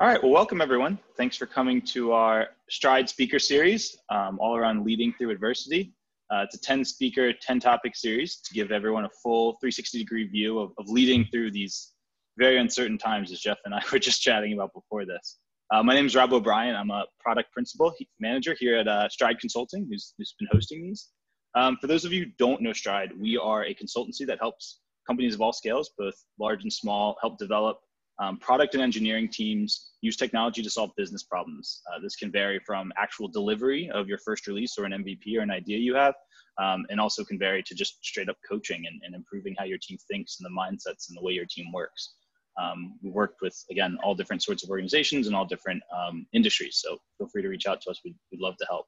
All right, well, welcome everyone. Thanks for coming to our Stride speaker series, um, all around leading through adversity. Uh, it's a 10 speaker, 10 topic series to give everyone a full 360 degree view of, of leading through these very uncertain times, as Jeff and I were just chatting about before this. Uh, my name is Rob O'Brien. I'm a product principal manager here at uh, Stride Consulting, who's, who's been hosting these. Um, for those of you who don't know Stride, we are a consultancy that helps companies of all scales, both large and small, help develop um, product and engineering teams use technology to solve business problems. Uh, this can vary from actual delivery of your first release or an MVP or an idea you have, um, and also can vary to just straight up coaching and, and, improving how your team thinks and the mindsets and the way your team works. Um, we worked with, again, all different sorts of organizations and all different um, industries. So feel free to reach out to us. We'd, we'd love to help.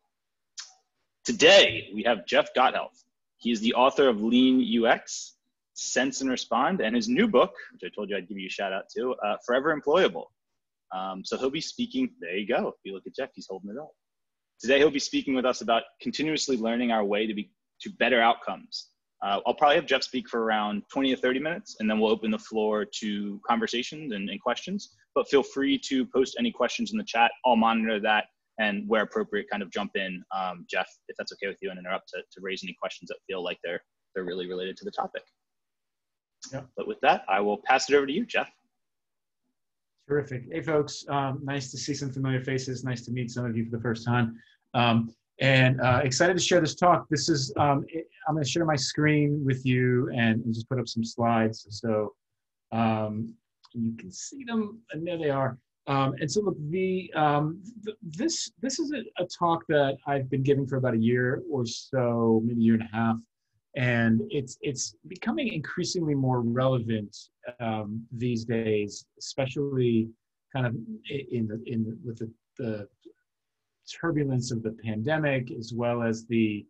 Today, we have Jeff Gothelf. He is the author of Lean UX, Sense and Respond, and his new book, which I told you I'd give you a shout out to, uh, Forever Employable. Um, so he'll be speaking. There you go. If you look at Jeff, he's holding it up. Today he'll be speaking with us about continuously learning our way to be to better outcomes. Uh, I'll probably have Jeff speak for around 20 to 30 minutes, and then we'll open the floor to conversations and, and questions. But feel free to post any questions in the chat. I'll monitor that and where appropriate, kind of jump in, um, Jeff, if that's okay with you, and interrupt to, to raise any questions that feel like they're they're really related to the topic. Yeah. But with that, I will pass it over to you, Jeff. Terrific. Hey, folks. Um, nice to see some familiar faces. Nice to meet some of you for the first time. Um, and uh, excited to share this talk. This is, um, it, I'm going to share my screen with you and, and, just put up some slides so um, you can see them. And there they are. Um, and so look, the, um, the, this this is a, a, talk that I've been giving for about a year or so, maybe a year and a half and it's it's becoming increasingly more relevant um, these days, especially kind of in the in the, with the, the turbulence of the pandemic, as well as the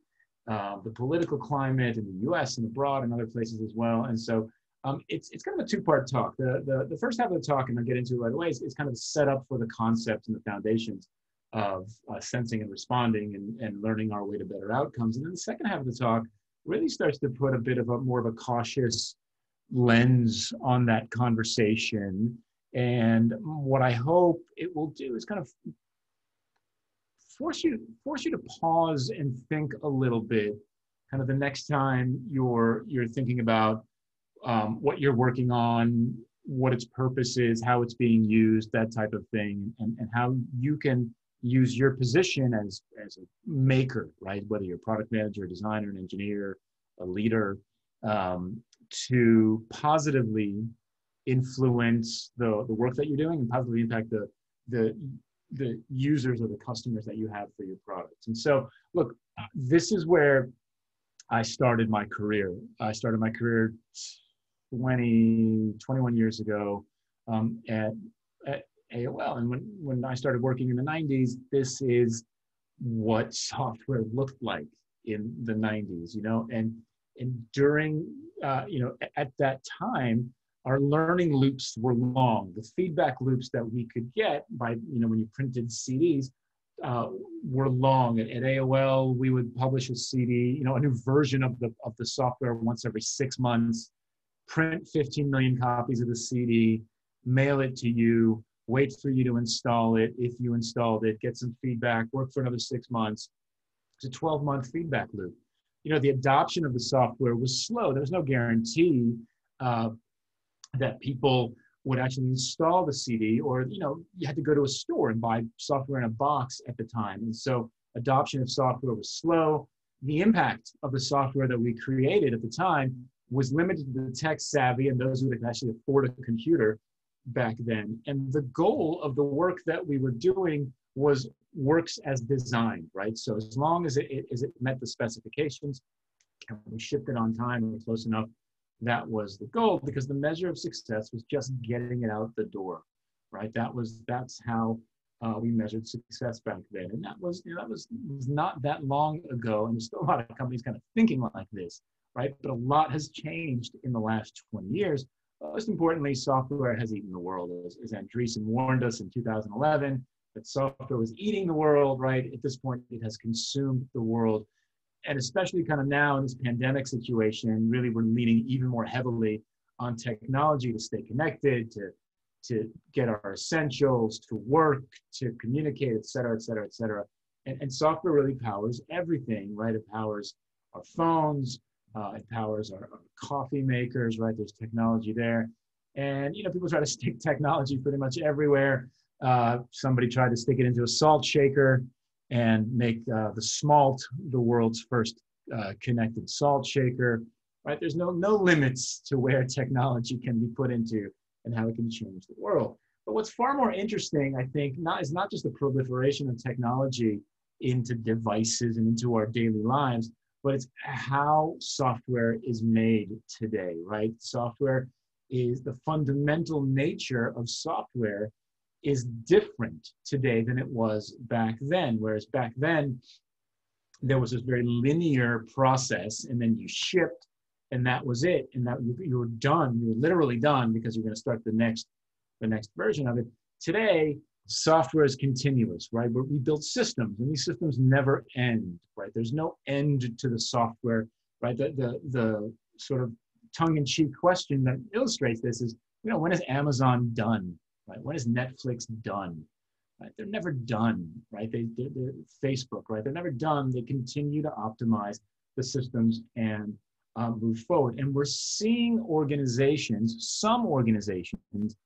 uh, the political climate in the U.S. and abroad and other places as well. And so um, it's it's kind of a two-part talk. The, the the first half of the talk, and I'll get into it right away, is, is kind of set up for the concept and the foundations of uh, sensing and responding and, and learning our way to better outcomes. And then the second half of the talk really starts to put a bit of a more of a cautious lens on that conversation. And what I hope it will do is kind of force you force you to pause and think a little bit, kind of the next time you're you're thinking about um, what you're working on, what its purpose is, how it's being used, that type of thing, and, and how you can use your position as as a maker, right? Whether you're a product manager, a designer, an engineer, a leader, um, to positively influence the the work that you're doing and positively impact the the the users or the customers that you have for your products. And so, look, this is where I started my career. I started my career 20, 21 years ago um, at, at AOL. And when, when I started working in the 90s, this is what software looked like in the 90s, you know, and and during, uh, you know, at that time, our learning loops were long. The feedback loops that we could get by, you know, when you printed CDs uh, were long. At, at, AOL, we would publish a CD, you know, a new version of the of the software once every six months, print 15 million copies of the CD, mail it to you, wait for you to install it. If you installed it, get some feedback, work for another six months. It's a 12 month feedback loop. You know, the adoption of the software was slow. There was no guarantee uh, that people would actually install the CD, or you know, you had to go to a store and buy software in a box at the time. And so, adoption of software was slow. The impact of the software that we created at the time was limited to the tech savvy and those who could actually afford a computer back then. And the goal of the work that we were doing was works as designed, right? So as long as it, it, as it met the specifications and we shipped it on time and close enough, that was the goal because the measure of success was just getting it out the door, right? That was that's how uh, we measured success back then, and that was you know, that was was not that long ago, and there's still a lot of companies kind of thinking like this, right? But a lot has changed in the last 20 years most importantly, software has eaten the world. As, as Andreessen warned us in 2011, that software was eating the world, right? At this point, it has consumed the world. And especially kind of now in this pandemic situation, really we're leaning even more heavily on technology to stay connected, to to get our essentials, to work, to communicate, et cetera, et cetera, et cetera. And, and software really powers everything, right? It powers our phones, uh, it powers our, our coffee makers, right? There's technology there. And, you know, people try to stick technology pretty much everywhere. Uh, somebody tried to stick it into a salt shaker and make uh, the smalt the world's first uh, connected salt shaker right there's no no limits to where technology can be put into and how it can change the world but what's far more interesting i think not is not just the proliferation of technology into devices and into our daily lives but it's how software is made today right software is the fundamental nature of software is different today than it was back then. Whereas back then, there was this very linear process, and then you shipped, and that was it, and that you, you were done. You were literally done because you're going to start the next, the next version of it. Today, software is continuous, right? But we build systems, and these systems never end, right? There's no end to the software, right? The the the sort of tongue-in-cheek question that illustrates this is, you know, when is Amazon done? right? When is Netflix done? Right? They're never done, right? They, they're, they're Facebook, right? They're never done. They continue to optimize the systems and um, move forward. And we're seeing organizations, some organizations,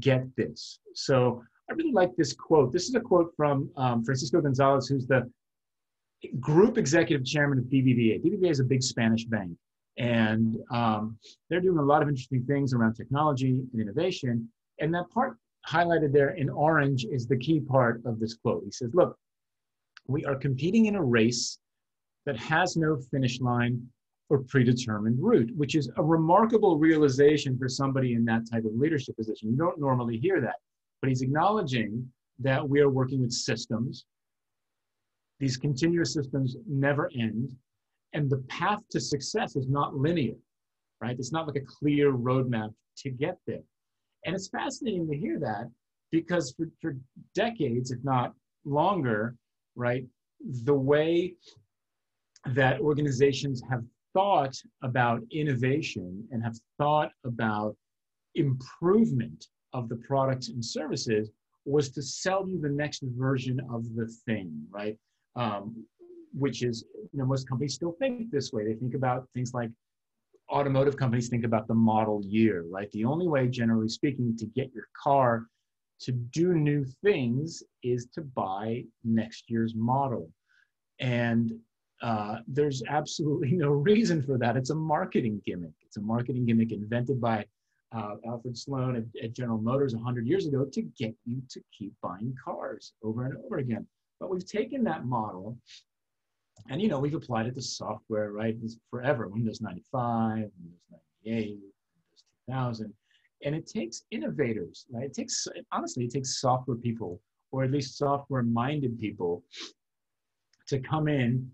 get this. So I really like this quote. This is a quote from um, Francisco Gonzalez, who's the group executive chairman of BBVA. BBVA is a big Spanish bank, and um, they're doing a lot of interesting things around technology and innovation. And that part highlighted there in orange is the key part of this quote. He says, Look, we are competing in a race that has no finish line or predetermined route, which is a remarkable realization for somebody in that type of leadership position. You don't normally hear that, but he's acknowledging that we are working with systems. These continuous systems never end, and the path to success is not linear, right? It's not like a clear roadmap to get there. And it's fascinating to hear that because for, for decades, if not longer, right, the way that organizations have thought about innovation and have thought about improvement of the products and services was to sell you the next version of the thing, right? Um, which is, you know, most companies still think this way. They think about things like automotive companies think about the model year, right? The only way, generally speaking, to get your car to do new things is to buy next year's model. And uh, there's absolutely no reason for that. It's a marketing gimmick. It's a marketing gimmick invented by uh, Alfred Sloan at, at General Motors 100 years ago to get you to keep buying cars over and over again. But we've taken that model and you know, we've applied it to software, right? It's forever. Windows 95, Windows 98, Windows 2000. And it takes innovators, right? It takes, honestly, it takes software people, or at least software minded people, to come in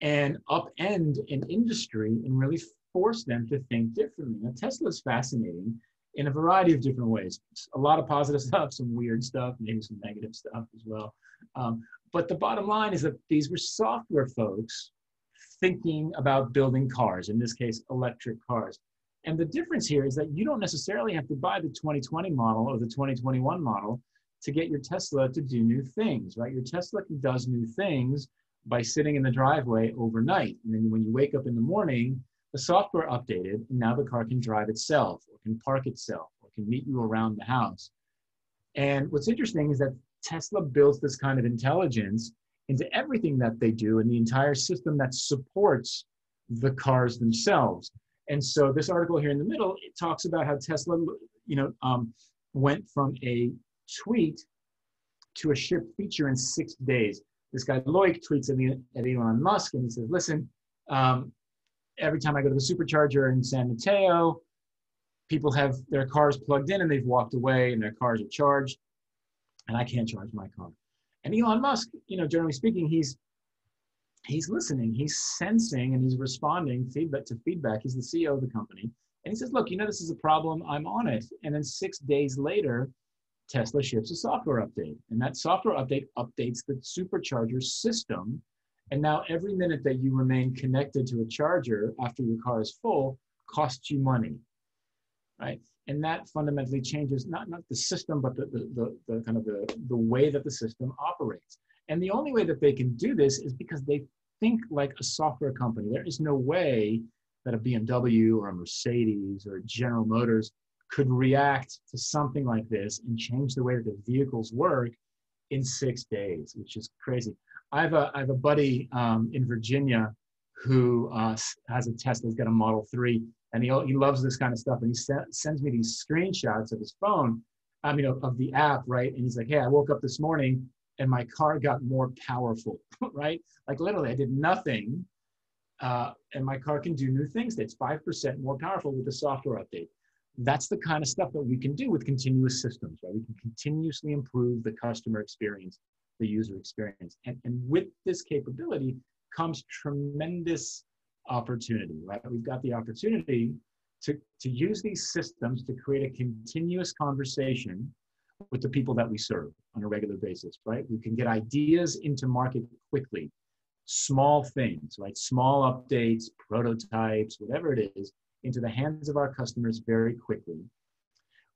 and upend an industry and really force them to think differently. Now, Tesla is fascinating in a variety of different ways. A lot of positive stuff, some weird stuff, maybe some negative stuff as well. Um, but the bottom line is that these were software folks thinking about building cars, in this case, electric cars. And the difference here is that you don't necessarily have to buy the 2020 model or the 2021 model to get your Tesla to do new things, right? Your Tesla does new things by sitting in the driveway overnight. And then when you wake up in the morning, the software updated, and now the car can drive itself or can park itself or can meet you around the house. And what's interesting is that Tesla builds this kind of intelligence into everything that they do and the entire system that supports the cars themselves. And so this article here in the middle, it talks about how Tesla, you know, um, went from a tweet to a ship feature in six days. This guy Loic tweets at, Elon Musk and he says, listen, um, every time I go to the supercharger in San Mateo, people have their cars plugged in and they've walked away and their cars are charged and I can't charge my car. And Elon Musk, you know, generally speaking, he's he's listening, he's sensing, and he's responding feedback to feedback. He's the CEO of the company, and he says, "Look, you know, this is a problem. I'm on it." And then six days later, Tesla ships a software update, and that software update updates the supercharger system. And now, every minute that you remain connected to a charger after your car is full costs you money, right? and that fundamentally changes not, not the system, but the, the, the, the kind of the, the way that the system operates. And the only way that they can do this is because they think like a software company. There is no way that a BMW or a Mercedes or a General Motors could react to something like this and change the way that the vehicles work in six days, which is crazy. I have a, I have a buddy um, in Virginia who uh, has a Tesla, he's got a Model 3, and he, he loves this kind of stuff. And he se- sends me these screenshots of his phone, I mean, of, of the app, right? And he's like, hey, I woke up this morning and my car got more powerful, right? Like literally, I did nothing, uh, and my car can do new things. It's 5% more powerful with the software update. That's the kind of stuff that we can do with continuous systems, right? We can continuously improve the customer experience, the user experience. And, and with this capability comes tremendous opportunity, right? We've got the opportunity to, to use these systems to create a continuous conversation with the people that we serve on a regular basis, right? We can get ideas into market quickly, small things, right? Small updates, prototypes, whatever it is, into the hands of our customers very quickly.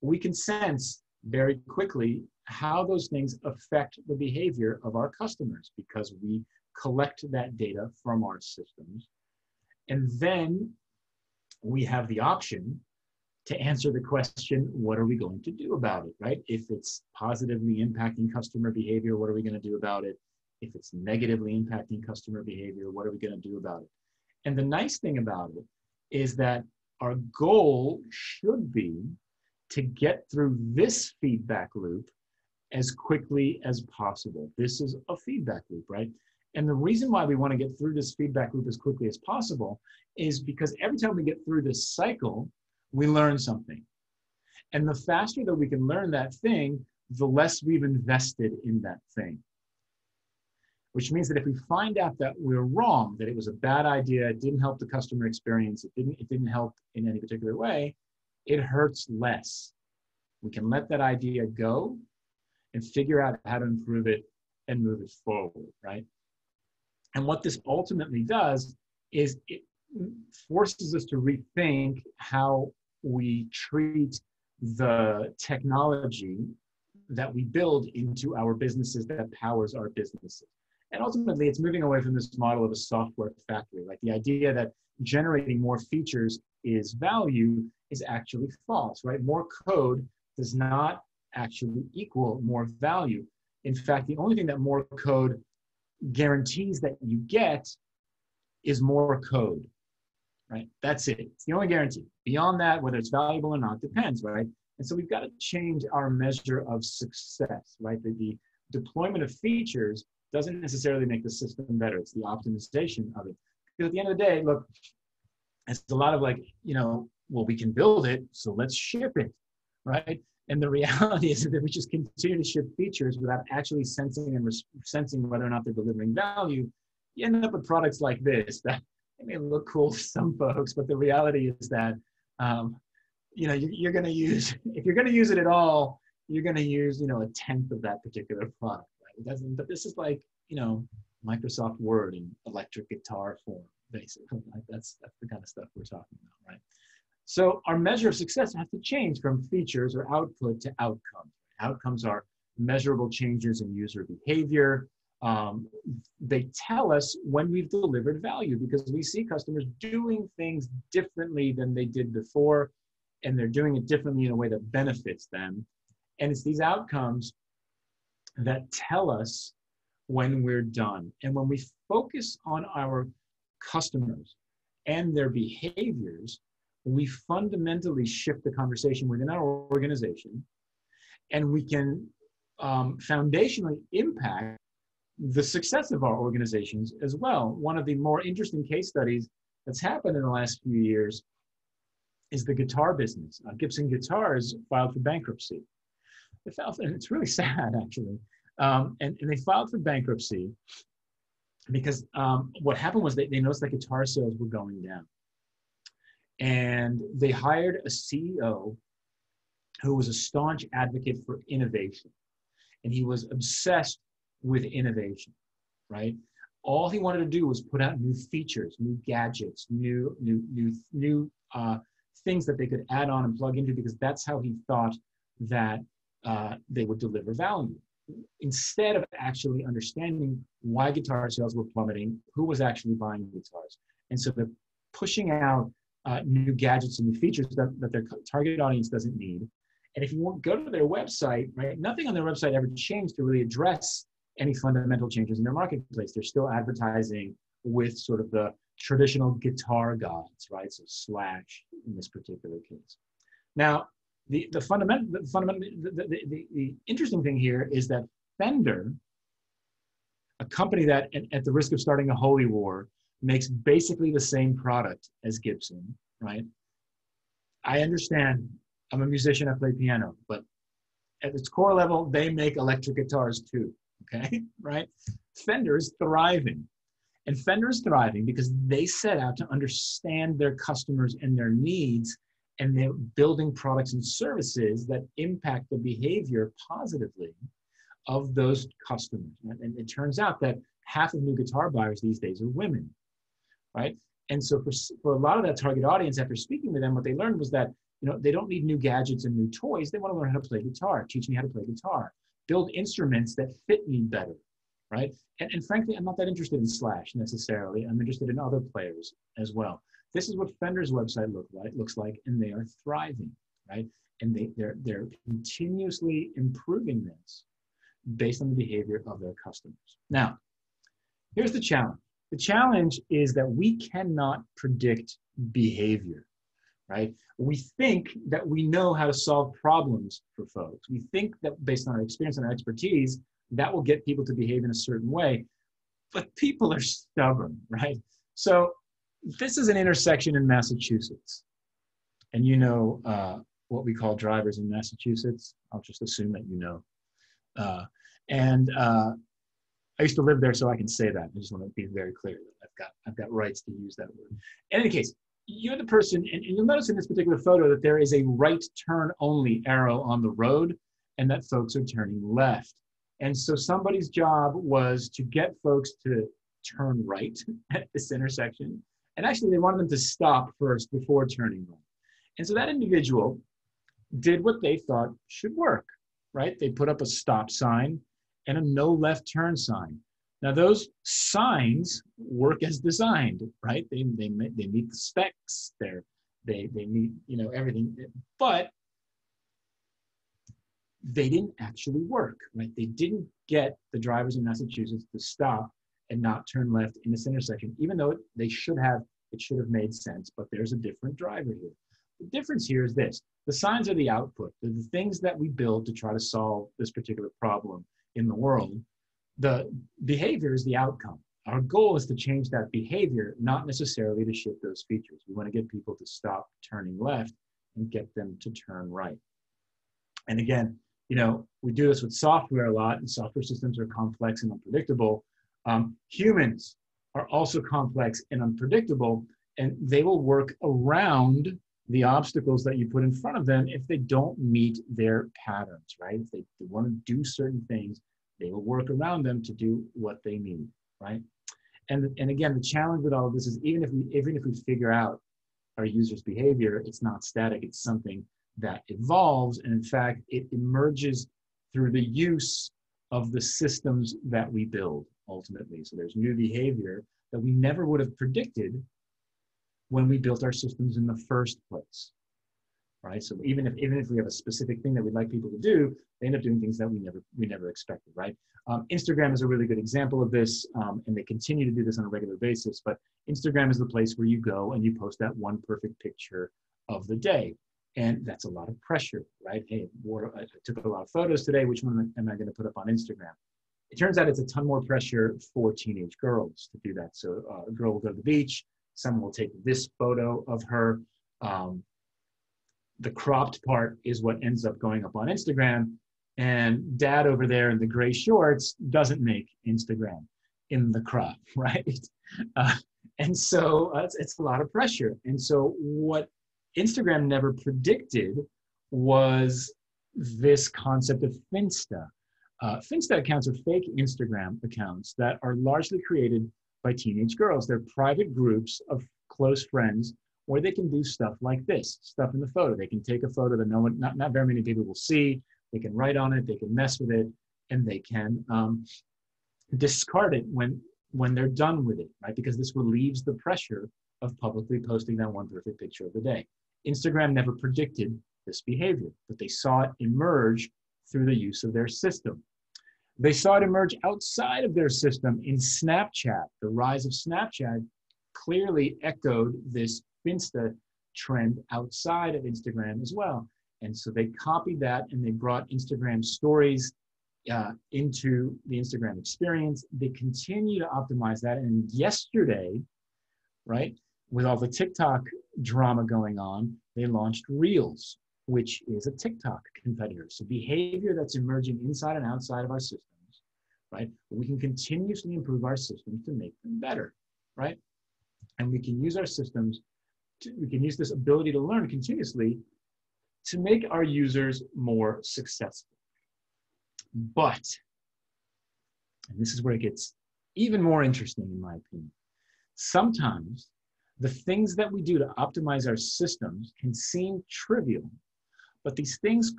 We can sense very quickly how those things affect the behavior of our customers because we collect that data from our systems. And then we have the option to answer the question, what are we going to do about it, right? If it's positively impacting customer behavior, what are we going to do about it? If it's negatively impacting customer behavior, what are we going to do about it? And the nice thing about it is that our goal should be to get through this feedback loop as quickly as possible. This is a feedback loop, right? And the reason why we want to get through this feedback loop as quickly as possible is because every time we get through this cycle, we learn something. And the faster that we can learn that thing, the less we've invested in that thing. Which means that if we find out that we're wrong, that it was a bad idea, it didn't help the customer experience, it didn't, it didn't help in any particular way, it hurts less. We can let that idea go and figure out how to improve it and move it forward, right? And what this ultimately does is it forces us to rethink how we treat the technology that we build into our businesses that powers our businesses. And ultimately, it's moving away from this model of a software factory. Like the idea that generating more features is value is actually false, right? More code does not actually equal more value. In fact, the only thing that more code guarantees that you get is more code right? That's it. It's the only guarantee. Beyond that, whether it's valuable or not depends, right? And so we've got to change our measure of success, right? The, the deployment of features doesn't necessarily make the system better. It's the optimization of it. Because at the end of the day, look, it's a lot of like, you know, well, we can build it, so let's ship it, right? And the reality is that we just continue to ship features without actually sensing and res- sensing whether or not they're delivering value. You end up with products like this that may look cool to some folks, but the reality is that um, you know you, you're going to use if you're going to use it at all, you're going to use you know a tenth of that particular product. Right? It doesn't. But this is like you know Microsoft Word in electric guitar form, basically. Like that's that's the kind of stuff we're talking about, right? So our measure of success has to change from features or output to outcomes. Outcomes are measurable changes in user behavior, um, they tell us when we've delivered value because we see customers doing things differently than they did before, and they're doing it differently in a way that benefits them. And it's these outcomes that tell us when we're done. And when we focus on our customers and their behaviors, we fundamentally shift the conversation within our organization and we can um, foundationally impact the success of our organizations as well. One of the more interesting case studies that's happened in the last few years is the guitar business. Uh, Gibson Guitars filed for bankruptcy. They filed, and it's really sad actually. Um, and, and they filed for bankruptcy because um, what happened was they, they noticed that guitar sales were going down. And they hired a CEO who was a staunch advocate for innovation. And he was obsessed with innovation, right? All he wanted to do was put out new features, new gadgets, new new new new uh, things that they could add on and plug into because that's how he thought that uh, they would deliver value. Instead of actually understanding why guitar sales were plummeting, who was actually buying guitars. And so they're pushing out uh, new gadgets and new features that, that their target audience doesn't need. And if you go to their website, right, nothing on their website ever changed to really address any fundamental changes in their marketplace. They're still advertising with sort of the traditional guitar gods, right? So Slash in this particular case. Now, the, the fundamental, the, fundamental the, the, the, interesting thing here is that Fender, a company that, at, at the risk of starting a holy war, makes basically the same product as Gibson, right? I understand. I'm a musician. I play piano, but at its core level, they make electric guitars too. Okay, right? Fender is thriving, and Fender is thriving because they set out to understand their customers and their needs and they're building products and services that impact the behavior positively of those customers. And it turns out that half of new guitar buyers these days are women, right? And so for, for a lot of that target audience, after speaking with them, what they learned was that you know they don't need new gadgets and new toys. They want to learn how to play guitar. Teach me how to play guitar. Build instruments that fit me better, right? And, and frankly, I'm not that interested in Slash necessarily. I'm interested in other players as well. This is what Fender's website look like, looks like, and they are thriving, right? And they, they're, they're continuously improving this based on the behavior of their customers. Now, here's the challenge. The challenge is that we cannot predict behavior, right? We think that we know how to solve problems for folks. We think that based on our experience and our expertise, that will get people to behave in a certain way. But people are stubborn, right? So this is an intersection in Massachusetts. And you know uh, what we call drivers in Massachusetts. I'll just assume that you know. Uh, and uh, I used to live there, so I can say that. I just want to be very clear that I've got I've got rights to use that word. In any case, you're the person, and, and you'll notice in this particular photo that there is a right turn only arrow on the road, and that folks are turning left. And so somebody's job was to get folks to turn right at this intersection and actually, they wanted them to stop first before turning right. And so that individual did what they thought should work, right? They put up a stop sign and a no left turn sign. Now, those signs work as designed, right? They, they, they meet the specs, They're, they, they meet, you know, everything. But they didn't actually work, right? They didn't get the drivers in Massachusetts to stop and not turn left in this intersection, even though they should have, it should have made sense, but there's a different driver here. The difference here is this, the signs are the output, they're the things that we build to try to solve this particular problem in the world. The behavior is the outcome. Our goal is to change that behavior, not necessarily to shift those features. We want to get people to stop turning left and get them to turn right. And again, you know, we do this with software a lot, and software systems are complex and unpredictable. Um, humans are also complex and unpredictable, and they will work around the obstacles that you put in front of them if they don't meet their patterns, right? If they, they want to do certain things, they will work around them to do what they need, right? And, and again, the challenge with all of this is even if we even if we figure out our users' behavior, it's not static, it's something that evolves. And in fact, it emerges through the use of the systems that we build ultimately. So there's new behavior that we never would have predicted when we built our systems in the first place. Right. So even if even if we have a specific thing that we'd like people to do, they end up doing things that we never we never expected. Right. Um, Instagram is a really good example of this, um, and they continue to do this on a regular basis. But Instagram is the place where you go and you post that one perfect picture of the day, and that's a lot of pressure, right? Hey, I took a lot of photos today. Which one am I going to put up on Instagram? It turns out it's a ton more pressure for teenage girls to do that. So uh, a girl will go to the beach, someone will take this photo of her. Um, the cropped part is what ends up going up on Instagram. And dad over there in the gray shorts doesn't make Instagram in the crop, right? Uh, and so uh, it's, it's a lot of pressure. And so what Instagram never predicted was this concept of Finsta, uh, Finsta accounts are fake Instagram accounts that are largely created by teenage girls. They're private groups of close friends where they can do stuff like this, stuff in the photo. They can take a photo that no one, not, not very many people will see. They can write on it, they can mess with it, and they can um, discard it when when they're done with it, right? Because this relieves the pressure of publicly posting that one perfect picture of the day. Instagram never predicted this behavior, but they saw it emerge through the use of their system. They saw it emerge outside of their system in Snapchat. The rise of Snapchat clearly echoed this Finsta trend outside of Instagram as well. And so they copied that and they brought Instagram stories uh, into the Instagram experience. They continue to optimize that. And yesterday, right, with all the TikTok drama going on, they launched Reels, which is a TikTok competitor. So behavior that's emerging inside and outside of our systems, right? We can continuously improve our systems to make them better, right? And we can use our systems, to, we can use this ability to learn continuously to make our users more successful. But, and this is where it gets even more interesting, in my opinion, sometimes the things that we do to optimize our systems can seem trivial, but these things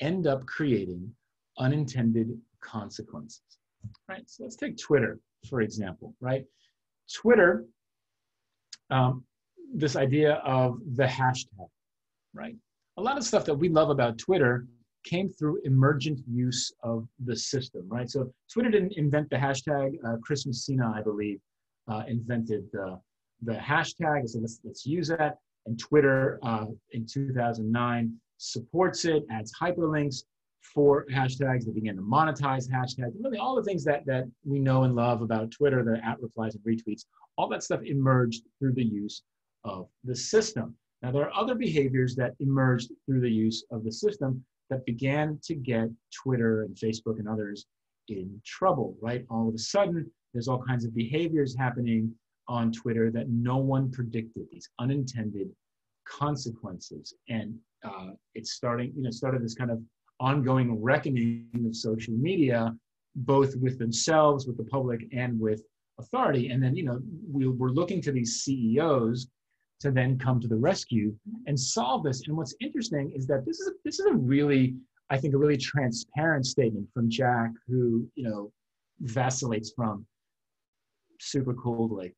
end up creating unintended consequences. Right? So let's take Twitter, for example, right? Twitter, um, this idea of the hashtag, right? A lot of stuff that we love about Twitter came through emergent use of the system, right? So Twitter didn't invent the hashtag. Uh, Chris Messina, I believe, uh, invented the, the hashtag. So let's, let's use that. And Twitter uh, in 2009 supports it, adds hyperlinks for hashtags. They began to monetize hashtags. Really, all the things that, that we know and love about Twitter, the at replies and retweets, all that stuff emerged through the use of the system. Now, there are other behaviors that emerged through the use of the system that began to get Twitter and Facebook and others in trouble, right? All of a sudden, there's all kinds of behaviors happening on Twitter that no one predicted, these unintended consequences. And uh, it's starting, you know, started this kind of ongoing reckoning of social media, both with themselves, with the public, and with authority. And then, you know, we, we're looking to these CEOs to then come to the rescue and solve this. And what's interesting is that this is a, this is a really, I think, a really transparent statement from Jack, who you know vacillates from super cool like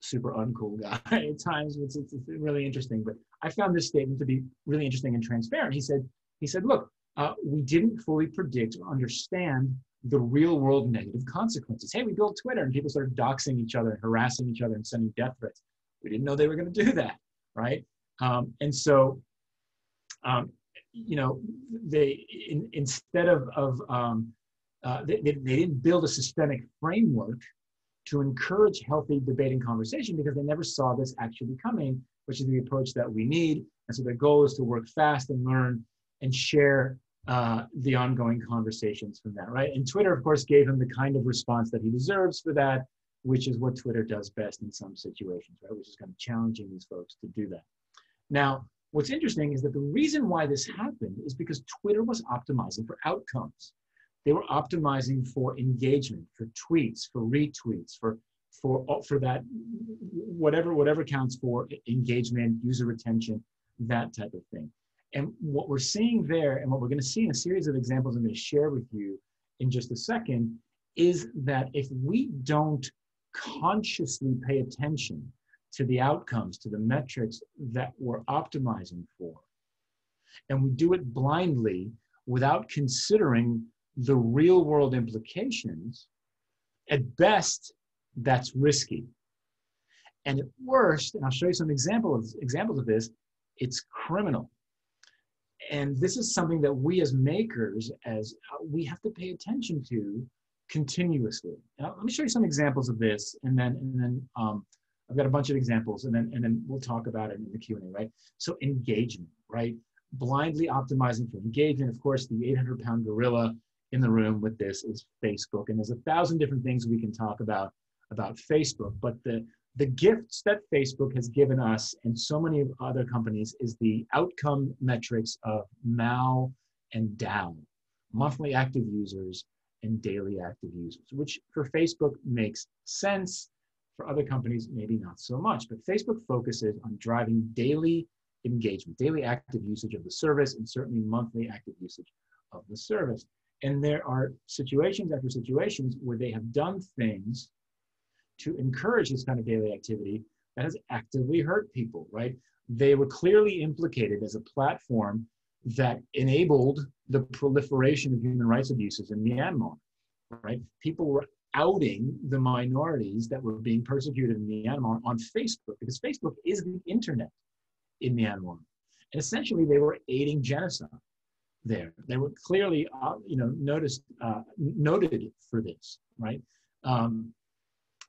super uncool guy at times. It's, it's, it's really interesting. But I found this statement to be really interesting and transparent. He said, he said, look, uh, we didn't fully predict or understand the real world negative consequences. Hey, we built Twitter and people started doxing each other and harassing each other and sending death threats. We didn't know they were going to do that, right? Um, and so, um, you know, they in, instead of of um, uh, they, they, they didn't build a systemic framework to encourage healthy debate and conversation because they never saw this actually coming, which is the approach that we need. And so their goal is to work fast and learn and share uh, the ongoing conversations from that, right? And Twitter, of course, gave him the kind of response that he deserves for that, which is what Twitter does best in some situations, right? Which is kind of challenging these folks to do that. Now, what's interesting is that the reason why this happened is because Twitter was optimizing for outcomes. They were optimizing for engagement, for tweets, for retweets, for for uh, for that whatever whatever counts for engagement, user retention, that type of thing. And what we're seeing there, and what we're going to see in a series of examples I'm going to share with you in just a second, is that if we don't consciously pay attention to the outcomes, to the metrics that we're optimizing for. And we do it blindly without considering the real world implications. At best, that's risky. And at worst, and I'll show you some examples, examples of this, it's criminal. And this is something that we as makers, as uh, we have to pay attention to continuously. Now, let me show you some examples of this, and then and then um, I've got a bunch of examples, and then and then we'll talk about it in the Q and A. Right. So engagement, right? Blindly optimizing for engagement. Of course, the 800-pound gorilla in the room with this is Facebook, and there's a thousand different things we can talk about about Facebook. But the the gifts that Facebook has given us and so many other companies is the outcome metrics of MAU and DAU, monthly active users, and daily active users, which for Facebook makes sense. For other companies, maybe not so much. But Facebook focuses on driving daily engagement, daily active usage of the service, and certainly monthly active usage of the service. And there are situations after situations where they have done things to encourage this kind of daily activity that has actively hurt people, right? They were clearly implicated as a platform that enabled the proliferation of human rights abuses in Myanmar, right? People were outing the minorities that were being persecuted in Myanmar on Facebook because Facebook is the internet in Myanmar. And essentially, they were aiding genocide there. They were clearly, uh, you know, noticed, uh, noted for this, right? Um,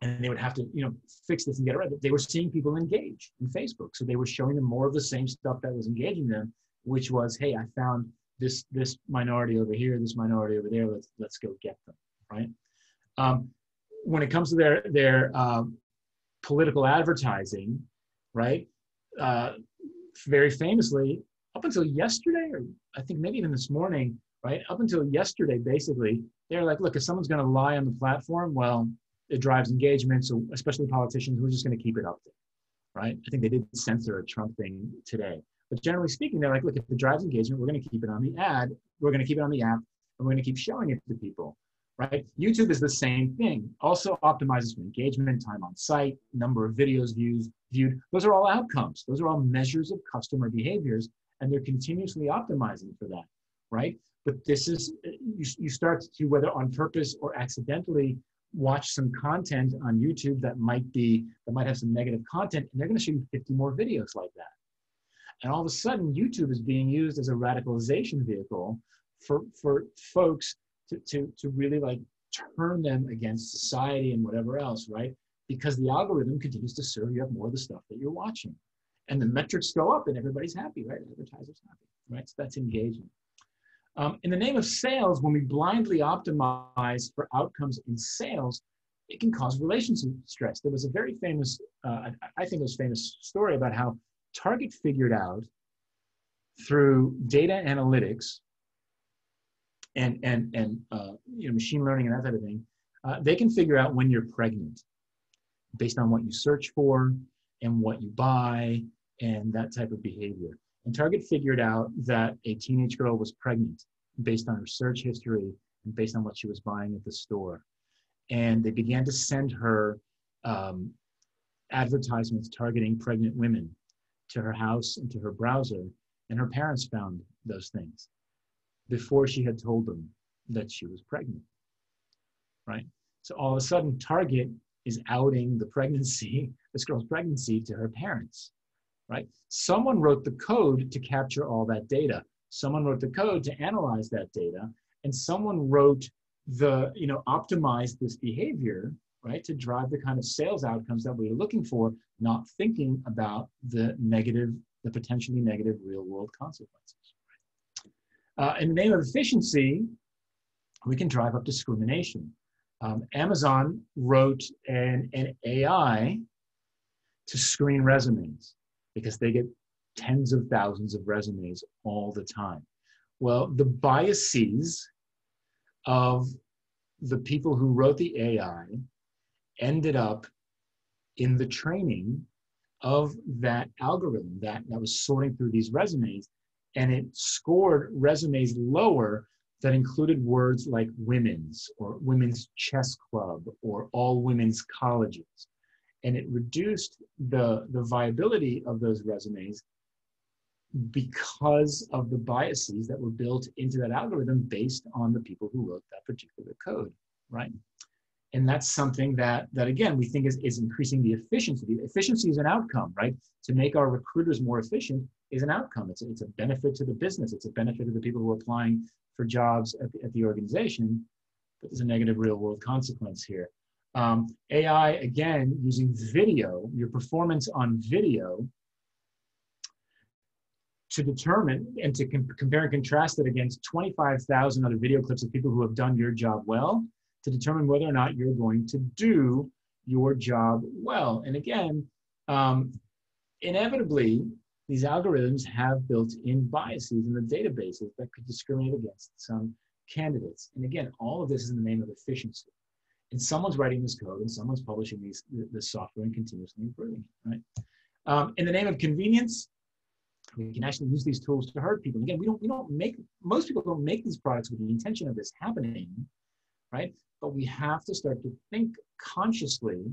and they would have to, you know, fix this and get it right. They were seeing people engage in Facebook, so they were showing them more of the same stuff that was engaging them, which was, hey, I found this this minority over here, this minority over there. Let's let's go get them, right? Um, when it comes to their their um, political advertising, right? Uh, very famously, up until yesterday, or I think maybe even this morning, right? Up until yesterday, basically, they're like, look, if someone's going to lie on the platform, well, it drives engagement. So especially politicians, we're just going to keep it up there, right? I think they did censor a Trump thing today. But generally speaking, they're like, look, if it drives engagement, we're going to keep it on the ad, we're going to keep it on the app, and we're going to keep showing it to people, right? YouTube is the same thing. Also optimizes for engagement, time on site, number of videos views, viewed. Those are all outcomes. Those are all measures of customer behaviors, and they're continuously optimizing for that, right? But this is, you, you start to, whether on purpose or accidentally, watch some content on YouTube that might be that might have some negative content, and they're going to show you 50 more videos like that. And all of a sudden, YouTube is being used as a radicalization vehicle for for folks to to to really like turn them against society and whatever else, right? Because the algorithm continues to serve you up more of the stuff that you're watching. And the metrics go up and everybody's happy, right? Advertisers happy, right? So that's engaging. Um, in the name of sales, when we blindly optimize for outcomes in sales, it can cause relationship stress. There was a very famous, uh, I, think it was famous story about how Target figured out through data analytics and and and uh, you know machine learning and that type of thing, uh, they can figure out when you're pregnant based on what you search for and what you buy and that type of behavior. And Target figured out that a teenage girl was pregnant based on her search history and based on what she was buying at the store. And they began to send her um, advertisements targeting pregnant women to her house and to her browser. And her parents found those things before she had told them that she was pregnant. Right? So all of a sudden, Target is outing the pregnancy, this girl's pregnancy, to her parents right? Someone wrote the code to capture all that data. Someone wrote the code to analyze that data, and someone wrote the, you know, optimize this behavior, right, to drive the kind of sales outcomes that we are looking for, not thinking about the negative, the potentially negative real world consequences. Uh, in the name of efficiency, we can drive up discrimination. Um, Amazon wrote an, an AI to screen resumes because they get tens of thousands of resumes all the time. Well, the biases of the people who wrote the AI ended up in the training of that algorithm that, that was sorting through these resumes, and it scored resumes lower that included words like women's or women's chess club or all women's colleges and it reduced the, the viability of those resumes because of the biases that were built into that algorithm based on the people who wrote that particular code, right? And that's something that, that again, we think is, is increasing the efficiency. Efficiency is an outcome, right? To make our recruiters more efficient is an outcome. It's a, it's a benefit to the business. It's a benefit to the people who are applying for jobs at the, at the organization, but there's a negative real world consequence here. Um, AI, again, using video, your performance on video to determine and to com compare and contrast it against 25,000 other video clips of people who have done your job well to determine whether or not you're going to do your job well. And again, um, inevitably, these algorithms have built-in biases in the databases that could discriminate against some candidates. And again, all of this is in the name of efficiency. And someone's writing this code and someone's publishing these this software and continuously improving it, right? Um, in the name of convenience, we can actually use these tools to hurt people. Again, we don't we don't make most people don't make these products with the intention of this happening, right? But we have to start to think consciously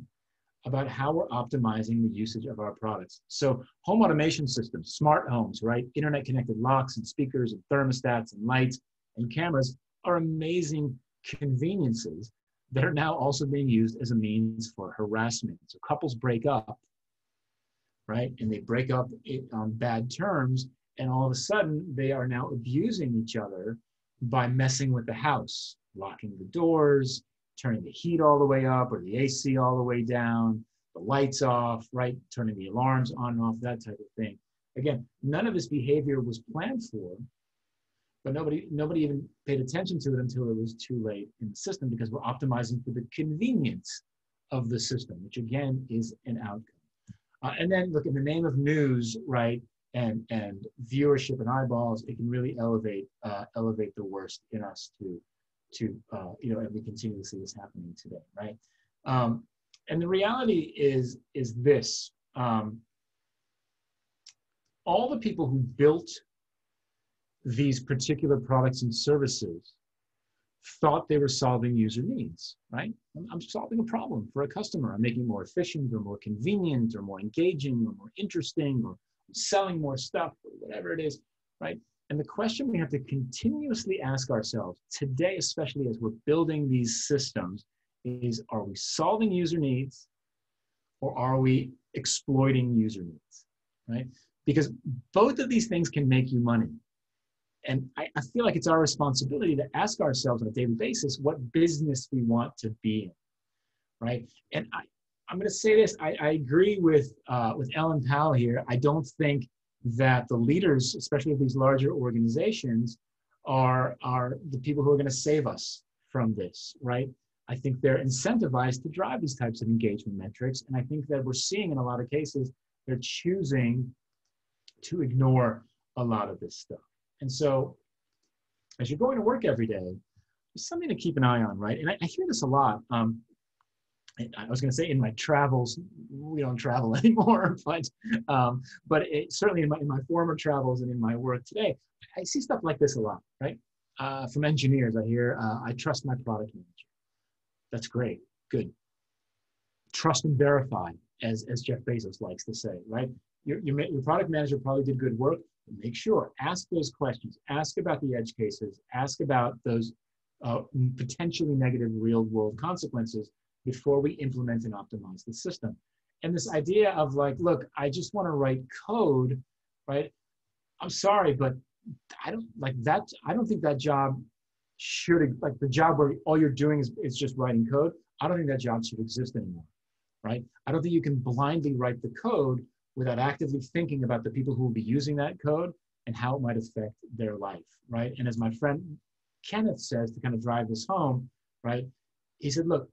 about how we're optimizing the usage of our products. So home automation systems, smart homes, right? Internet connected locks and speakers and thermostats and lights and cameras are amazing conveniences that are now also being used as a means for harassment. So couples break up, right? And they break up on bad terms, and all of a sudden they are now abusing each other by messing with the house, locking the doors, turning the heat all the way up or the AC all the way down, the lights off, right? Turning the alarms on and off, that type of thing. Again, none of this behavior was planned for, but nobody nobody even paid attention to it until it was too late in the system because we're optimizing for the convenience of the system, which again is an outcome. Uh, and then look in the name of news, right? And and viewership and eyeballs, it can really elevate uh, elevate the worst in us to to uh, you know, and we continue to see this happening today, right? Um, and the reality is is this: um, all the people who built these particular products and services thought they were solving user needs, right? I'm solving a problem for a customer. I'm making more efficient or more convenient or more engaging or more interesting or selling more stuff or whatever it is, right? And the question we have to continuously ask ourselves today, especially as we're building these systems, is are we solving user needs or are we exploiting user needs, right? Because both of these things can make you money. And I, I feel like it's our responsibility to ask ourselves on a daily basis what business we want to be in, right? And I, I'm going to say this. I, I agree with uh, with Ellen Powell here. I don't think that the leaders, especially of these larger organizations, are, are the people who are going to save us from this, right? I think they're incentivized to drive these types of engagement metrics. And I think that we're seeing in a lot of cases, they're choosing to ignore a lot of this stuff. And so as you're going to work every day, there's something to keep an eye on, right? And I, I hear this a lot. Um, I was going to say in my travels, we don't travel anymore, but um, but it, certainly in my, in my former travels and in my work today, I see stuff like this a lot, right? Uh, from engineers, I hear, uh, I trust my product manager. That's great, good. Trust and verify, as, as Jeff Bezos likes to say, right? Your, your, your product manager probably did good work. Make sure, ask those questions, ask about the edge cases, ask about those uh, potentially negative real world consequences before we implement and optimize the system. And this idea of like, look, I just want to write code, right? I'm sorry, but I don't like that. I don't think that job should like the job where all you're doing is, is just writing code. I don't think that job should exist anymore, right? I don't think you can blindly write the code without actively thinking about the people who will be using that code and how it might affect their life, right? And as my friend Kenneth says to kind of drive this home, right? He said, look,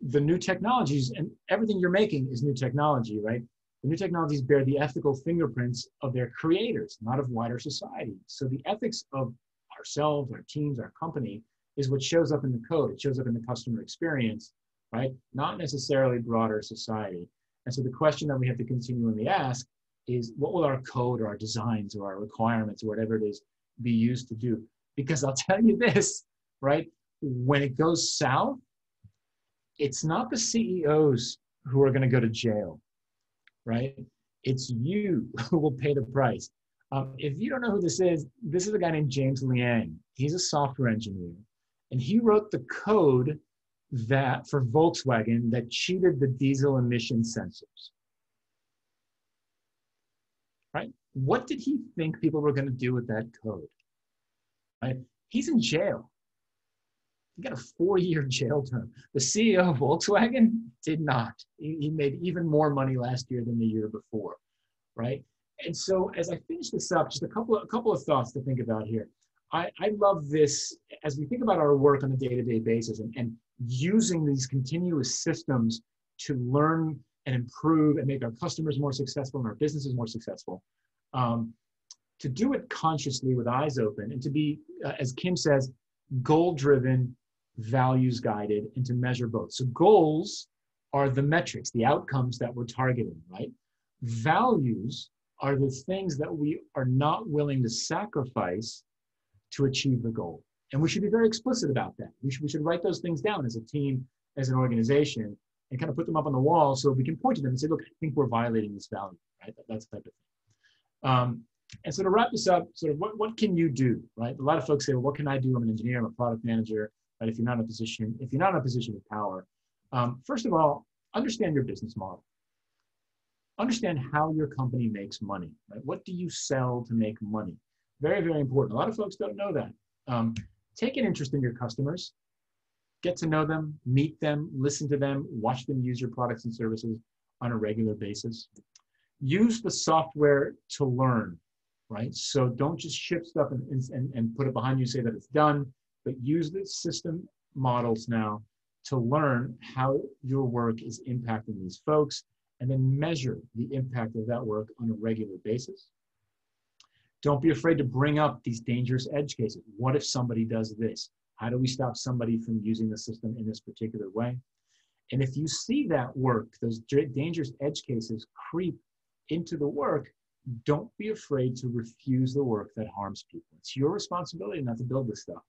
the new technologies and everything you're making is new technology, right? The new technologies bear the ethical fingerprints of their creators, not of wider society. So the ethics of ourselves, our teams, our company is what shows up in the code. It shows up in the customer experience, right? Not necessarily broader society. And so the question that we have to continually ask is what will our code or our designs or our requirements or whatever it is be used to do? Because I'll tell you this, right? When it goes south, it's not the CEOs who are going to go to jail, right? It's you who will pay the price. Um, if you don't know who this is, this is a guy named James Liang. He's a software engineer, and he wrote the code that for Volkswagen that cheated the diesel emission sensors. Right? What did he think people were going to do with that code? Right? He's in jail. He got a four-year jail term. The CEO of Volkswagen did not. He, made even more money last year than the year before, right? And so, as I finish this up, just a couple of, a couple of thoughts to think about here. I, I love this as we think about our work on a day-to-day basis and, and using these continuous systems to learn and improve and make our customers more successful and our businesses more successful. Um, to do it consciously with eyes open and to be, uh, as Kim says, goal driven values guided, and to measure both. So goals are the metrics, the outcomes that we're targeting, right? Values are the things that we are not willing to sacrifice to achieve the goal. And we should be very explicit about that. We should, we should write those things down as a team, as an organization, and kind of put them up on the wall so we can point to them and say, look, I think we're violating this value, right? That, type of thing. Um, and so to wrap this up, sort of what, what can you do, right? A lot of folks say, well, what can I do? I'm an engineer, I'm a product manager, but If you're not in a position, if you're not in a position of power, um, first of all, understand your business model. Understand how your company makes money, right? What do you sell to make money? Very, very important. A lot of folks don't know that. Um, take an interest in your customers, get to know them, meet them, listen to them, watch them use your products and services on a regular basis. Use the software to learn, right? So don't just ship stuff and, and, and put it behind you, say that it's done, but use the system models now to learn how your work is impacting these folks and then measure the impact of that work on a regular basis. Don't be afraid to bring up these dangerous edge cases. What if somebody does this? How do we stop somebody from using the system in this particular way? And if you see that work, those dangerous edge cases creep into the work, don't be afraid to refuse the work that harms people. It's your responsibility not to build this stuff.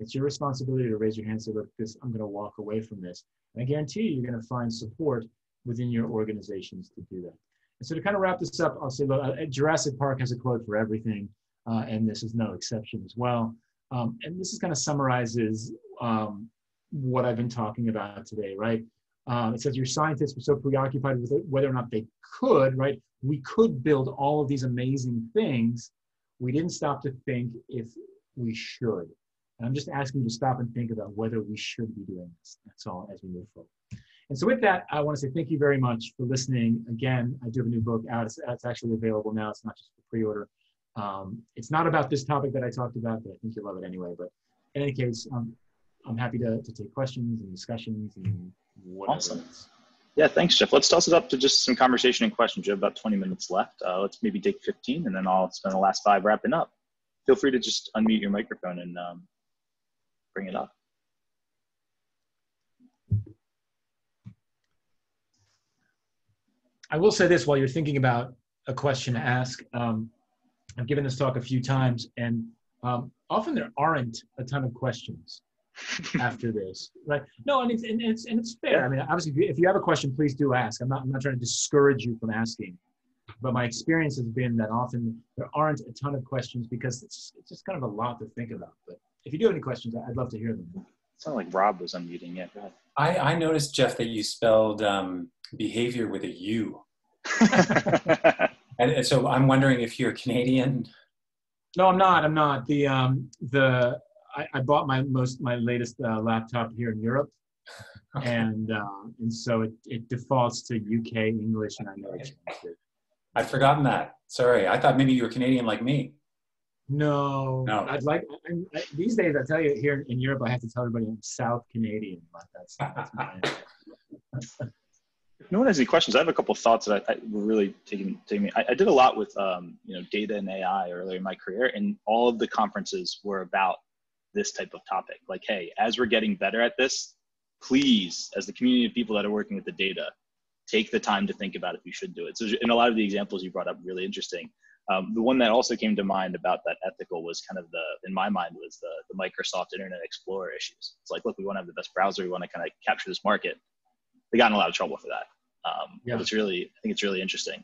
It's your responsibility to raise your hand and say, look, this, I'm going to walk away from this. And I guarantee you, you're going to find support within your organizations to do that. And so to kind of wrap this up, I'll say, look, uh, Jurassic Park has a quote for everything, uh, and this is no exception as well. Um, and this is kind of summarizes um, what I've been talking about today, right? Um, it says your scientists were so preoccupied with whether or not they could, right? We could build all of these amazing things. We didn't stop to think if we should. And I'm just asking you to stop and think about whether we should be doing this. That's all as we move forward. And so with that, I want to say thank you very much for listening. Again, I do have a new book out. It's, it's actually available now. It's not just for pre-order. Um, it's not about this topic that I talked about, but I think you'll love it anyway. But in any case, um, I'm happy to, to take questions and discussions and whatever. Awesome. Yeah, thanks, Jeff. Let's toss it up to just some conversation and questions. You have about 20 minutes left. Uh, let's maybe take 15, and then I'll spend the last five wrapping up. Feel free to just unmute your microphone and um, bring it up. I will say this while you're thinking about a question to ask. Um, I've given this talk a few times, and um, often there aren't a ton of questions after this, right? No, and it's and it's and it's fair. I mean, obviously, if you, if you have a question, please do ask. I'm not I'm not trying to discourage you from asking, but my experience has been that often there aren't a ton of questions because it's it's just kind of a lot to think about. But if you do have any questions, I'd love to hear them. It sounded like Rob was unmuting. Yeah, go ahead. I, I noticed, Jeff, that you spelled um, behavior with a U. and, and, so I'm wondering if you're Canadian. No, I'm not. I'm not. The um, the I, I bought my most my latest uh, laptop here in Europe, and uh, and so it, it defaults to UK English, and I never changed it. I'd forgotten that. Sorry, I thought maybe you were Canadian like me. No, no. I'd like I, I, these days. I tell you, here in Europe, I have to tell everybody I'm South Canadian. But that's, that's my. if no one has any questions, I have a couple thoughts that I, I were really taking taking me. I, I, did a lot with um, you know data and AI earlier in my career, and all of the conferences were about this type of topic. Like, hey, as we're getting better at this, please, as the community of people that are working with the data, take the time to think about if you should do it. So, in a lot of the examples you brought up, really interesting. Um, the one that also came to mind about that ethical was kind of the, in my mind, was the, the Microsoft Internet Explorer issues. It's like, look, we want to have the best browser. We want to kind of capture this market. They got in a lot of trouble for that. Um, yeah. But it's really, I think it's really interesting.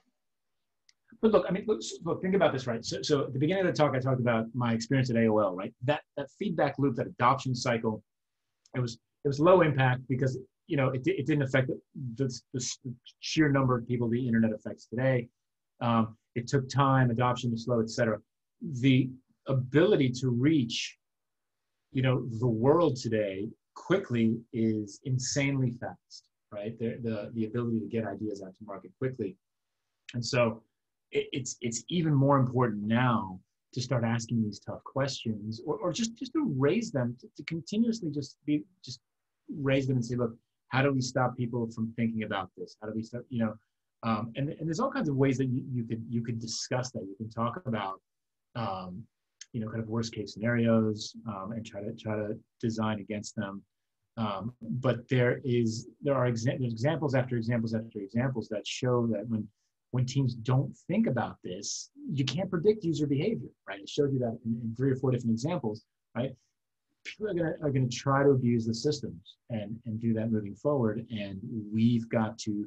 But look, I mean, look, look, think about this, right? So, so at the beginning of the talk, I talked about my experience at AOL, right? That that feedback loop, that adoption cycle, it was it was low impact because you know it, it didn't affect the, the, the sheer number of people the internet affects today. Um, it took time, adoption was slow, et cetera. The ability to reach, you know, the world today quickly is insanely fast, right? The, the, the ability to get ideas out to market quickly. And so it, it's, it's even more important now to start asking these tough questions or, or just, just to raise them, to, to continuously just be, just raise them and say, look, how do we stop people from thinking about this? How do we start, you know, um, and, and there's all kinds of ways that you, you could you could discuss that. You can talk about um, you know kind of worst case scenarios um, and try to try to design against them. Um, but there is there are exa- examples after examples after examples that show that when when teams don't think about this, you can't predict user behavior, right? It showed you that in, in three or four different examples, right? People are gonna are gonna try to abuse the systems and and do that moving forward, and we've got to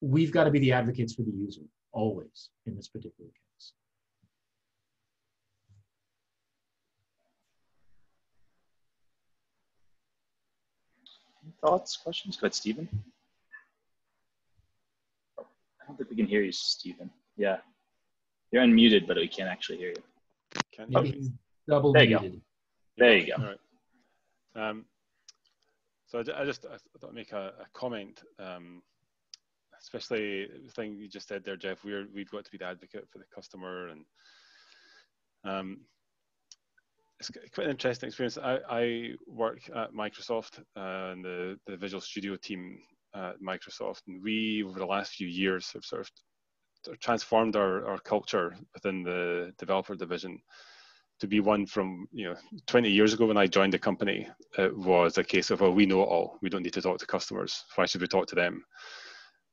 we've got to be the advocates for the user always in this particular case. Thoughts, questions? Go ahead, Stephen. I don't think we can hear you, Stephen. Yeah. You're unmuted, but we can't actually hear you. Can Maybe you? he's double There you go. There you go. All right. Um, so I, ju- I just I thought I'd make a, a comment, um, especially the thing you just said there, Jeff. We're we've got to be the advocate for the customer, and um, it's quite an interesting experience. I, I work at Microsoft uh, and the the Visual Studio team at Microsoft, and we over the last few years have sort of transformed our, our culture within the developer division to be one from you know 20 years ago when I joined the company, it was a case of well we know it all. We don't need to talk to customers. Why should we talk to them?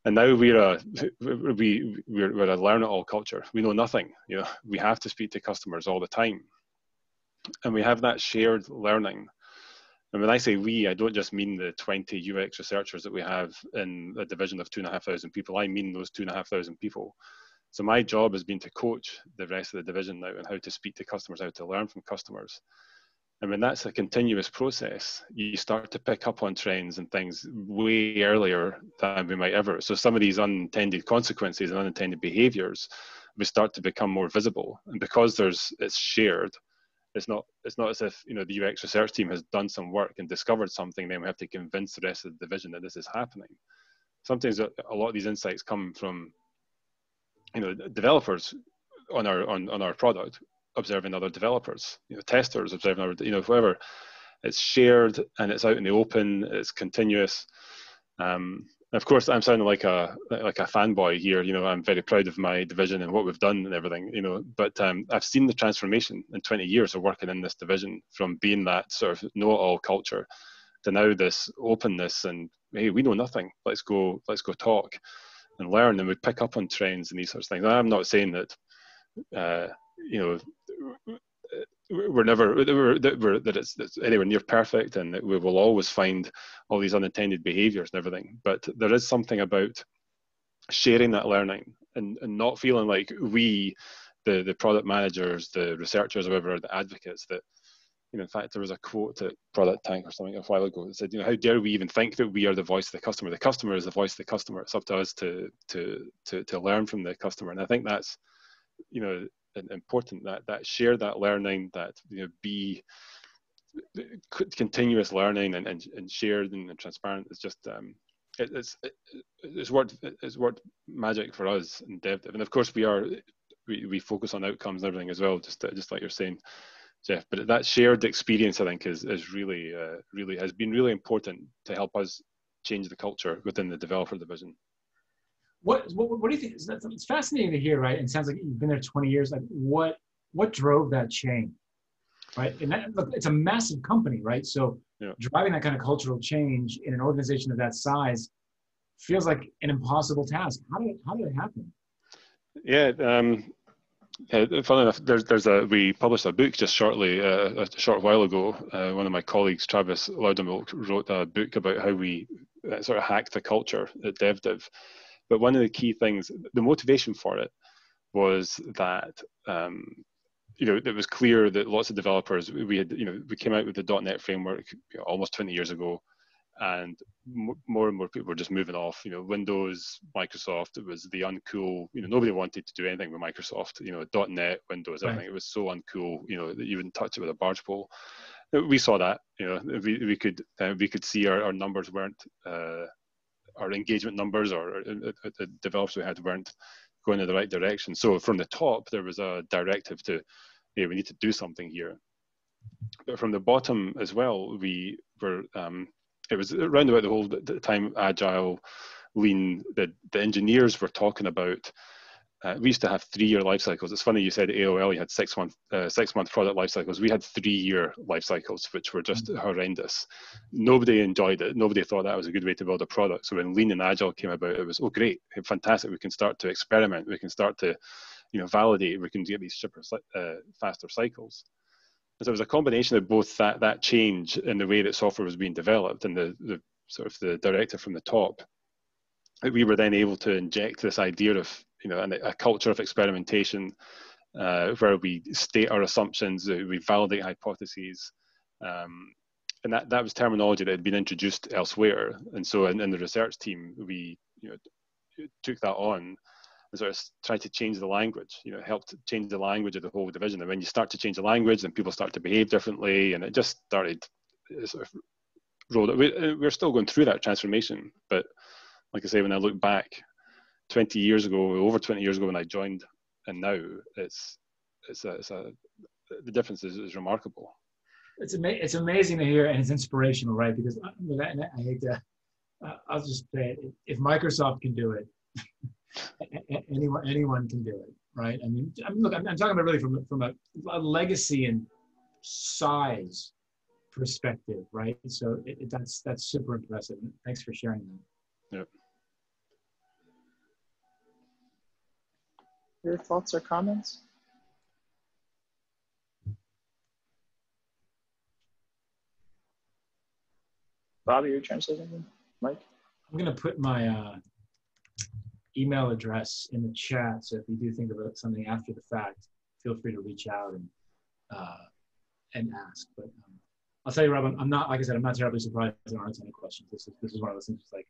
And now we're a we we're, we're a learn it all culture. We know nothing. You know we have to speak to customers all the time, and we have that shared learning. And when I say we, I don't just mean the 20 UX researchers that we have in a division of two and a half thousand people. I mean those two and a half thousand people. So my job has been to coach the rest of the division now and how to speak to customers, how to learn from customers. And when that's a continuous process, you start to pick up on trends and things way earlier than we might ever. So some of these unintended consequences and unintended behaviors we start to become more visible. And because there's it's shared, it's not it's not as if you know the UX research team has done some work and discovered something, then we have to convince the rest of the division that this is happening. Sometimes a a lot of these insights come from you know developers on our on, on our product observing other developers you know testers observing other you know whoever it's shared and it's out in the open it's continuous um, of course i'm sounding like a like a fanboy here you know i'm very proud of my division and what we've done and everything you know but um, i've seen the transformation in 20 years of working in this division from being that sort of know-it-all culture to now this openness and hey we know nothing let's go let's go talk and learn and we pick up on trends and these sorts of things. I'm not saying that, uh, you know, we're never we're, that, we're, that it's, it's anywhere near perfect and that we will always find all these unintended behaviors and everything. But there is something about sharing that learning and, and not feeling like we, the, the product managers, the researchers, whoever, the advocates that you know, in fact, there was a quote at Product Tank or something a while ago that said, you know, how dare we even think that we are the voice of the customer? The customer is the voice of the customer. It's up to us to to to to learn from the customer. And I think that's, you know, important that that share that learning, that you know, be continuous learning and and, and shared and, and transparent is just um, it, it's it, it's worked it's worked magic for us in dev. And of course, we are we, we focus on outcomes and everything as well, just just like you're saying. Jeff. But that shared experience, I think, is is really uh, really has been really important to help us change the culture within the developer division. What, what, what do you think? It's, fascinating to hear, right? And it sounds like you've been there 20 years. Like, what what drove that change, right? And that, look, it's a massive company, right? So Yeah. driving that kind of cultural change in an organization of that size feels like an impossible task. How did it, how did it happen? Yeah, um, yeah. Funny enough, there's there's a we published a book just shortly uh, a short while ago. Uh, one of my colleagues, Travis Lowdermilk, wrote a book about how we uh, sort of hacked the culture at DevDiv. But one of the key things, the motivation for it, was that um, you know it was clear that lots of developers we had you know we came out with the .NET framework you know, almost 20 years ago, and more and more people were just moving off. You know, Windows, Microsoft, it was the uncool. You know, nobody wanted to do anything with Microsoft. You know, .NET, Windows, Right. everything. It was so uncool. You know, that you wouldn't touch it with a barge pole. We saw that. You know, we we could uh, we could see our, our numbers weren't. Uh, our engagement numbers or uh, uh, the developers we had weren't going in the right direction. So from the top, there was a directive to, hey, we need to do something here. But from the bottom as well, we were, um, it was around about the whole time agile, lean, the, the engineers were talking about uh, we used to have three-year life cycles. It's funny you said AOL you had six month uh, six month product life cycles. We had three-year life cycles, which were just mm-hmm. horrendous. Nobody enjoyed it. Nobody thought that was a good way to build a product. So when Lean and Agile came about, it was oh great, fantastic. We can start to experiment. We can start to, you know, validate. We can get these super uh, faster cycles. And so it was a combination of both that that change in the way that software was being developed and the the sort of the director from the top. We were then able to inject this idea of you know, and a culture of experimentation uh, where we state our assumptions, uh, we validate hypotheses. Um, and that, that was terminology that had been introduced elsewhere. And so in, in the research team, we you know, took that on and sort of tried to change the language, you know, helped change the language of the whole division. And when you start to change the language, then people start to behave differently. And it just started sort of rolled. We, uh, we're still going through that transformation. But like I say, when I look back, 20 years ago, over 20 years ago when I joined, and now it's it's a, it's a the difference is, is remarkable. It's ama- it's amazing to hear, and it's inspirational, right? Because I, I hate to, uh, I'll just say it. If Microsoft can do it, anyone anyone can do it, right? I mean, I mean look, I'm, I'm, talking about really from from a, a legacy and size perspective, right? So it, it, that's that's super impressive. Thanks for sharing that. Yep. Your thoughts or comments? Bobby, you're trying to say something? Mike? I'm going to put my uh, email address in the chat. So if you do think about something after the fact, feel free to reach out and uh, and ask. But um, I'll tell you, Rob, I'm not, like I said, I'm not terribly surprised there aren't any questions. This is, this is one of those things like,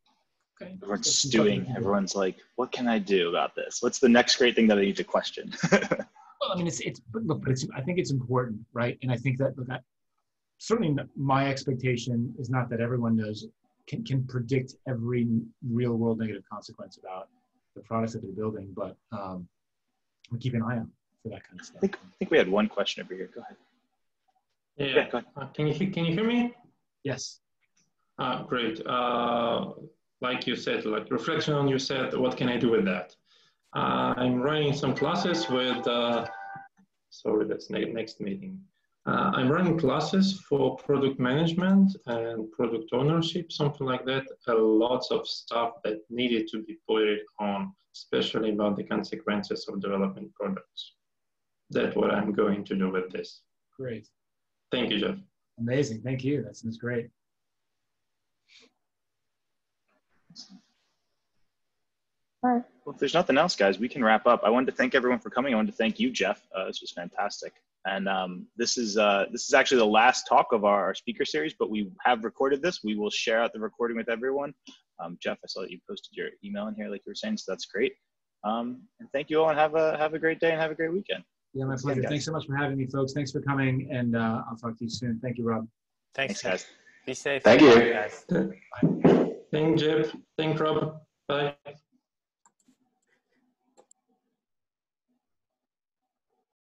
Okay. Everyone's stewing. Everyone's like, what can I do about this? What's the next great thing that I need to question? well, I mean, it's, it's, but look, but it's, I think it's important, right? And I think that, look, I, certainly my expectation is not that everyone knows, can, can predict every real world negative consequence about the products that they're building, but um, we keep an eye on for that kind of stuff. I think, I think we had one question over here. Go ahead. Yeah, yeah go ahead. Uh, can you can you hear me? Yes. Uh, great. Uh, like you said, like reflection on you said, what can I do with that? Uh, I'm running some classes with, uh, sorry, that's ne next meeting. Uh, I'm running classes for product management and product ownership, something like that. A lots of stuff that needed to be put on, especially about the consequences of developing products. That's what I'm going to do with this. Great. Thank you, Jeff. Amazing. Thank you. That sounds great. All right. Well, if there's nothing else, guys, we can wrap up. I wanted to thank everyone for coming. I wanted to thank you, Jeff. Uh, this was fantastic. And um, this is uh, this is actually the last talk of our, our, speaker series, but we have recorded this. We will share out the recording with everyone. Um, Jeff, I saw that you posted your email in here, like you were saying, so that's great. Um, and thank you all, and have a have a great day and have a great weekend. Yeah, my pleasure. Thanks so much for having me, folks. Thanks for coming, and uh, I'll talk to you soon. Thank you, Rob. Thanks, Thanks guys. Be safe. Thank you. Guys. Thank Jeff. Thank Rob. Bye.